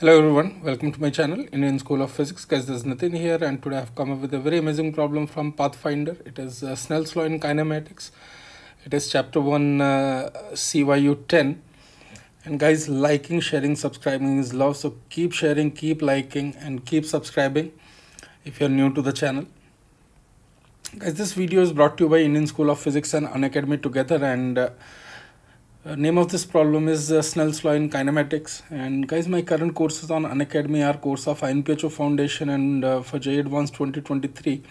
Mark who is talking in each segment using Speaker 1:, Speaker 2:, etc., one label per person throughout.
Speaker 1: Hello everyone, welcome to my channel Indian School of Physics. Guys, this is Nitin here, and today I've come up with a very amazing problem from Pathfinder. It is uh, Snell's law in kinematics. It is chapter 1 uh, CYU 10. And guys, liking, sharing, subscribing is love. So keep sharing, keep liking, and keep subscribing if you're new to the channel. Guys, this video is brought to you by Indian School of Physics and Unacademy together, and uh, uh, name of this problem is uh, Snell's law in kinematics. And guys my current courses on Unacademy are course of INPHO Foundation and uh, for JEE Advanced 2023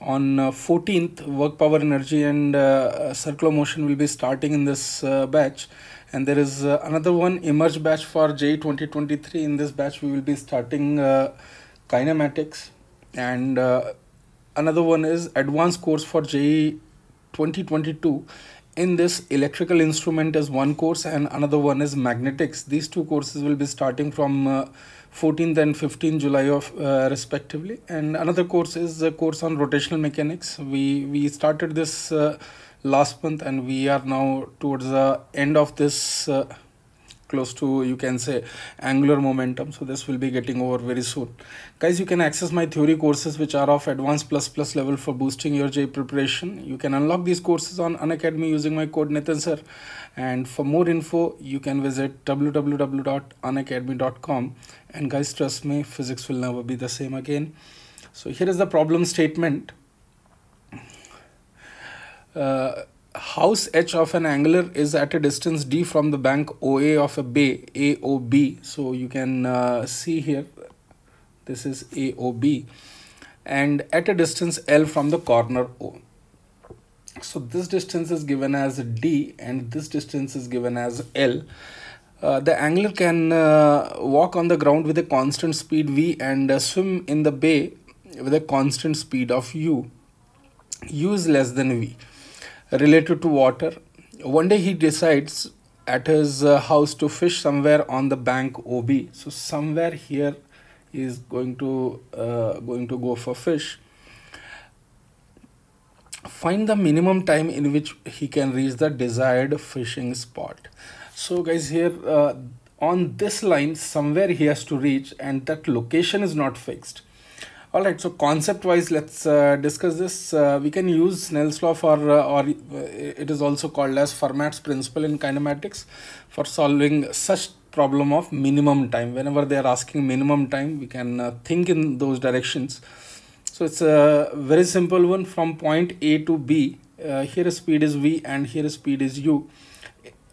Speaker 1: on 14th uh, work power energy and uh, circular motion will be starting in this batch. And there is another one emerge batch for JEE 2023 in this batch we will be starting kinematics. And another one is advanced course for JEE 2022 in this electrical instrument is one course and another one is magnetics. These two courses will be starting from uh, 14th and 15th july of uh, respectively. And another course is a course on rotational mechanics. We we started this uh, last month and we are now towards the end of this uh, close to you can say angular momentum. So this will be getting over very soon. Guys you can access my theory courses which are of advanced plus plus level for boosting your JEE preparation. You can unlock these courses on unacademy using my code Nitin sir. And for more info you can visit www.unacademy.com and guys trust me physics will never be the same again. So here is the problem statement. Uh, house H of an angular is at a distance D from the bank OA of a bay AOB. So you can uh, see here, this is AOB and at a distance L from the corner O. So this distance is given as D and this distance is given as L. Uh, the angler can uh, walk on the ground with a constant speed v and uh, swim in the bay with a constant speed of u. u is less than v related to water. One day he decides at his uh, house to fish somewhere on the bank OB. So somewhere here he is going to uh, going to go for fish. Find the minimum time in which he can reach the desired fishing spot. So guys here uh, on this line somewhere he has to reach and that location is not fixed all right so concept wise let's uh, discuss this. Uh, we can use snell's law for uh, or uh, it is also called as fermat's principle in kinematics for solving such problem of minimum time. Whenever they are asking minimum time we can uh, think in those directions. So it's a very simple one from point a to b. Uh, here speed is v and here speed is u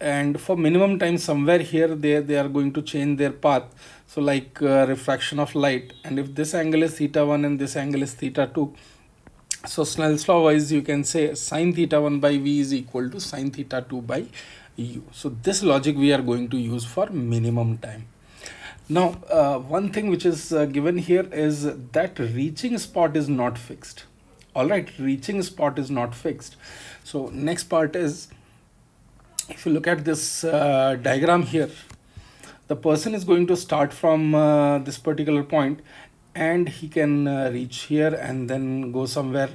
Speaker 1: and for minimum time somewhere here they, they are going to change their path. So like uh, refraction of light. And if this angle is theta 1 and this angle is theta 2 so Snell's law wise you can say sine theta 1 by v is equal to sine theta 2 by u. So this logic we are going to use for minimum time. Now uh, one thing which is uh, given here is that reaching spot is not fixed. All right reaching spot is not fixed. So next part is if you look at this uh, diagram here the person is going to start from uh, this particular point and he can uh, reach here and then go somewhere.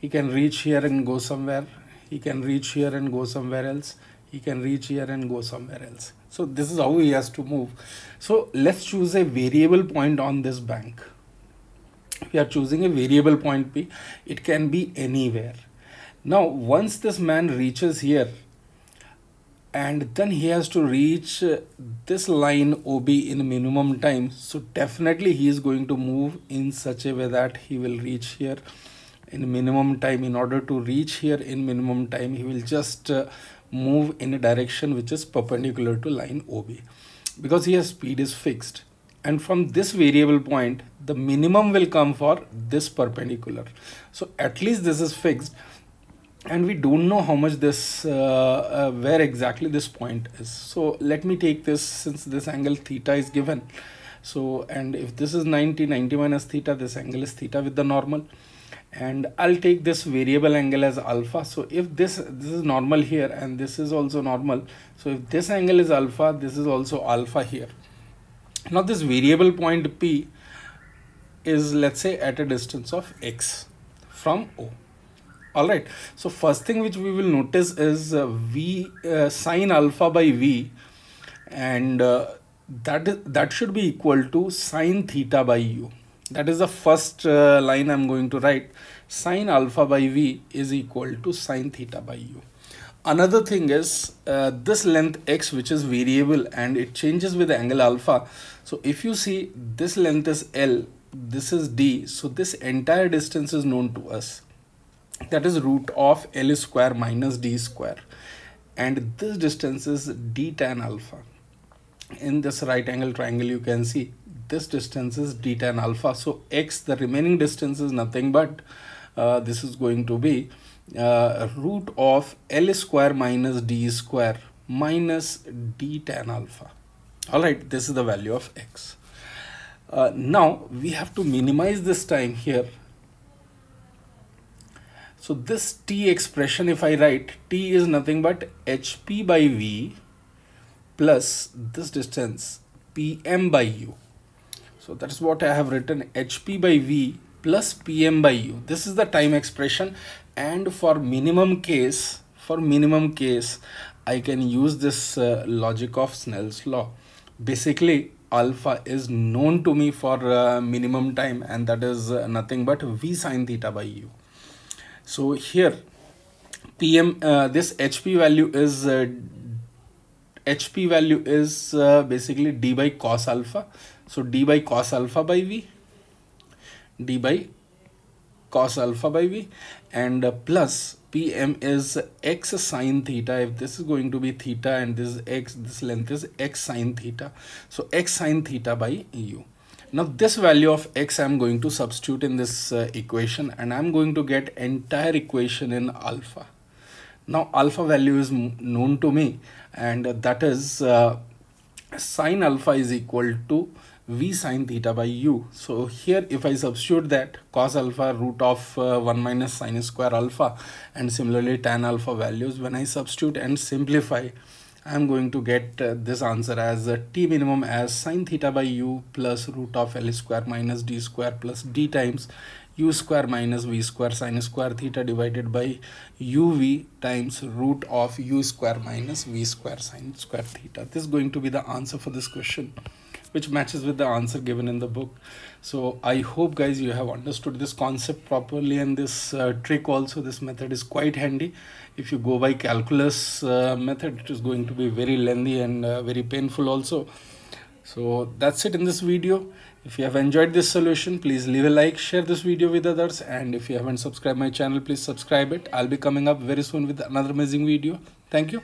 Speaker 1: He can reach here and go somewhere. He can reach here and go somewhere else. He can reach here and go somewhere else. So this is how he has to move. So let's choose a variable point on this bank. We are choosing a variable point p. It can be anywhere. Now once this man reaches here and then he has to reach uh, this line OB in minimum time. So definitely he is going to move in such a way that he will reach here in minimum time. In order to reach here in minimum time he will just uh, move in a direction which is perpendicular to line OB because here speed is fixed. And from this variable point the minimum will come for this perpendicular. So at least this is fixed and we don't know how much this uh, uh, where exactly this point is. So let me take this since this angle theta is given. So and if this is 90 90 minus theta this angle is theta with the normal. And I'll take this variable angle as alpha. So if this this is normal here and this is also normal. So if this angle is alpha this is also alpha here. Now this variable point P is let's say at a distance of x from O all right. So first thing which we will notice is uh, v uh, sine alpha by v and uh, that that should be equal to sine theta by u. That is the first uh, line i'm going to write. Sine alpha by v is equal to sine theta by u. Another thing is uh, this length x which is variable and it changes with angle alpha. So if you see this length is l this is d. So this entire distance is known to us that is root of l square minus d square and this distance is d tan alpha in this right angle triangle you can see this distance is d tan alpha so x the remaining distance is nothing but uh, this is going to be uh, root of L square minus D square minus D tan alpha. All right, this is the value of X. Uh, now we have to minimize this time here. So this T expression, if I write T is nothing but HP by V plus this distance PM by U. So that's what I have written HP by V plus pm by u. This is the time expression. And for minimum case for minimum case i can use this uh, logic of snell's law. Basically alpha is known to me for uh, minimum time and that is uh, nothing but v sine theta by u so here pm uh, this hp value is hp uh, value is uh, basically d by cos alpha. So d by cos alpha by v d by cos alpha by v and uh, plus pm is x sine theta. If this is going to be theta and this is x this length is x sine theta. So x sine theta by u now this value of x i'm going to substitute in this uh, equation and i'm going to get entire equation in alpha now alpha value is known to me and that is uh, sine alpha is equal to v sine theta by u. So here if I substitute that cos alpha root of uh, 1 minus sine square alpha and similarly tan alpha values when I substitute and simplify I am going to get uh, this answer as uh, t minimum as sine theta by u plus root of l square minus d square plus d times u square minus v square sine square theta divided by uv times root of u square minus v square sine square theta. This is going to be the answer for this question which matches with the answer given in the book. So i hope guys you have understood this concept properly and this uh, trick also. This method is quite handy. If you go by calculus uh, method it is going to be very lengthy and uh, very painful also. So that's it in this video. If you have enjoyed this solution please leave a like share this video with others. And if you haven't subscribed my channel please subscribe it. I'll be coming up very soon with another amazing video. Thank you